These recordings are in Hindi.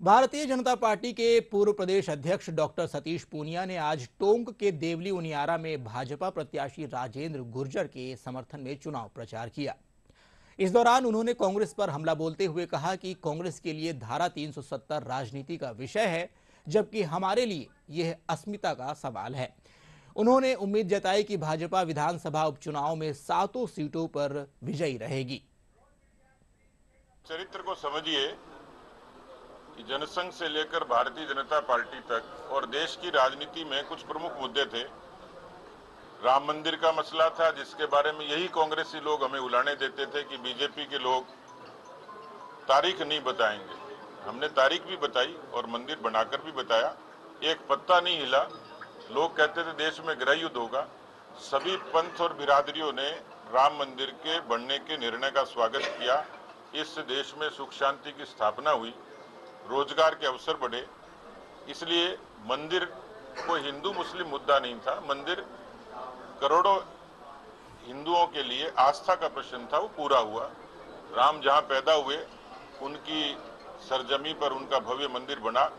भारतीय जनता पार्टी के पूर्व प्रदेश अध्यक्ष डॉक्टर सतीश पूनिया ने आज टोंक के देवली उनियारा में भाजपा प्रत्याशी राजेंद्र गुर्जर के समर्थन में चुनाव प्रचार किया। इस दौरान उन्होंने कांग्रेस पर हमला बोलते हुए कहा कि कांग्रेस के लिए धारा 370 राजनीति का विषय है, जबकि हमारे लिए यह अस्मिता का सवाल है। उन्होंने उम्मीद जताई कि भाजपा विधानसभा उपचुनाव में सातों सीटों पर विजयी रहेगी। चरित्र को समझिए कि जनसंघ से लेकर भारतीय जनता पार्टी तक और देश की राजनीति में कुछ प्रमुख मुद्दे थे। राम मंदिर का मसला था, जिसके बारे में यही कांग्रेसी लोग हमें उलाने देते थे कि बीजेपी के लोग तारीख नहीं बताएँगे। हमने तारीख भी बताई और मंदिर बनाकर भी बताया। एक पत्ता नहीं हिला। लोग कहते थे, देश में गृह युद्ध होगा। सभी पंथ और बिरादरियों ने राम मंदिर के बनने के निर्णय का स्वागत किया। इस देश में सुख शांति की स्थापना हुई। रोज़गार के अवसर बढ़े, इसलिए मंदिर कोई हिंदू मुस्लिम मुद्दा नहीं था। मंदिर करोड़ों हिंदुओं के लिए आस्था का प्रश्न था, वो पूरा हुआ। राम जहाँ पैदा हुए, उनकी सरजमी पर उनका भव्य मंदिर बना।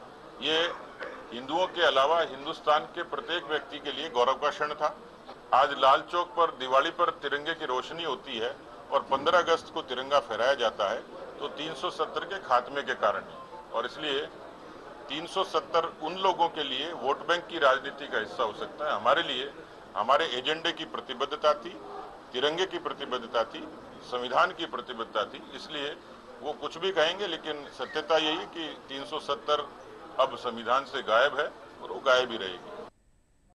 ये हिंदुओं के अलावा हिंदुस्तान के प्रत्येक व्यक्ति के लिए गौरव का क्षण था। आज लाल चौक पर, दिवाली पर तिरंगे की रोशनी होती है और 15 अगस्त को तिरंगा फहराया जाता है तो 370 के खात्मे के कारण। और इसलिए 370 उन लोगों के लिए वोट बैंक की राजनीति का हिस्सा हो सकता है। हमारे लिए, हमारे एजेंडे की प्रतिबद्धता थी, तिरंगे की प्रतिबद्धता थी, संविधान की प्रतिबद्धता थी। इसलिए वो कुछ भी कहेंगे, लेकिन सत्यता यही कि 370 अब संविधान से गायब है और वो गायब ही रहेगी।